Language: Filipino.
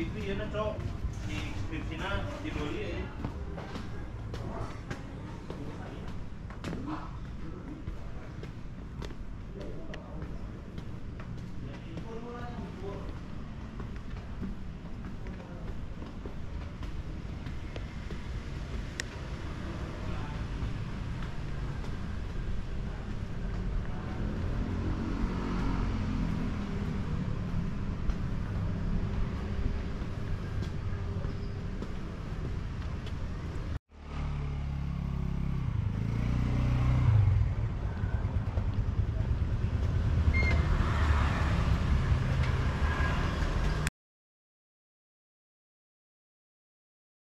BB yun na, Chok. Si 50 na, si Bully eh.